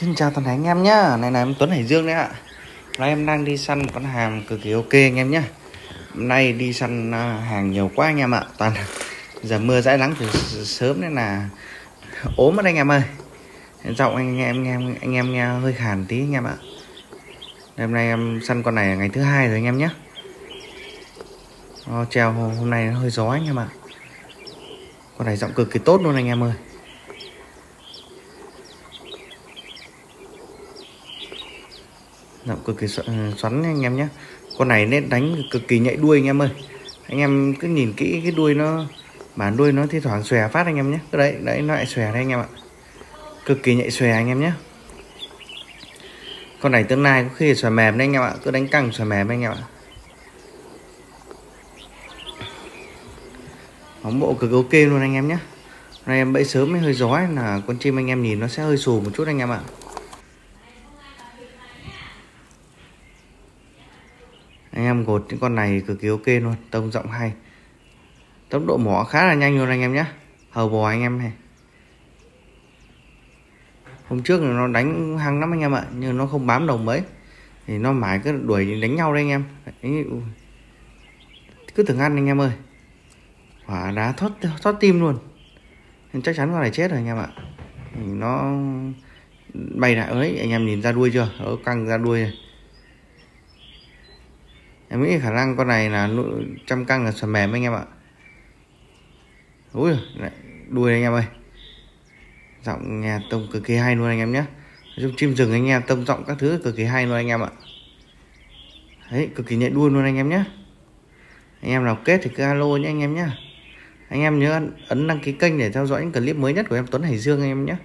Xin chào toàn thể anh em nhá. Này này, em Tuấn Hải Dương đấy ạ. Nay em đang đi săn một con hàng cực kỳ ok anh em nhá. Hôm nay đi săn à, hàng nhiều quá anh em ạ. Toàn giờ mưa dãi nắng từ sớm nên là ốm mất anh em ơi. Giọng anh em nghe anh em nghe hơi khàn tí anh em ạ. Hôm nay em săn con này ngày thứ hai rồi anh em nhé Treo hôm nay nó hơi gió anh em ạ. Con này giọng cực kỳ tốt luôn anh em ơi. Giọng cực kỳ xoắn anh em nhé Con này nên đánh cực kỳ nhạy đuôi anh em ơi Anh em cứ nhìn kỹ cái đuôi nó Bản đuôi nó thi thoảng xòe phát anh em nhé Đấy, đấy nó lại xòe đây anh em ạ Cực kỳ nhạy xòe anh em nhé Con này tương lai có khi xòe mềm đấy anh em ạ Cứ đánh căng xòe mềm anh em ạ Bóng bộ cực ok luôn anh em nhé Nay em bẫy sớm mới hơi gió là con chim anh em nhìn nó sẽ hơi xù một chút anh em ạ anh em gột những con này cực kỳ ok luôn tông rộng hay. Tốc độ mỏ khá là nhanh luôn anh em nhé. Hầu bò anh em này. Hôm trước nó đánh hăng lắm anh em ạ nhưng nó không bám đồng mấy. Thì nó mãi cứ đuổi đánh nhau đây anh em. Đấy, cứ tưởng ăn anh em ơi. Quả đá thoát thoát tim luôn. Nên chắc chắn con này chết rồi anh em ạ. Thì nó bay lại ấy anh em nhìn ra đuôi chưa? Nó căng ra đuôi này em nghĩ khả năng con này là trăm căng là sầm mềm anh em ạ. Ui, lại đuôi anh em ơi. Giọng nghe tông cực kỳ hay luôn anh em nhé. Trong chim rừng anh em tông giọng các thứ cực kỳ hay luôn anh em ạ. Đấy, cực kỳ nhạy đuôi luôn anh em nhé. Anh em nào kết thì cứ alo nhé anh em nhé. Anh em nhớ ấn đăng ký kênh để theo dõi những clip mới nhất của em Tuấn Hải Dương anh em nhé.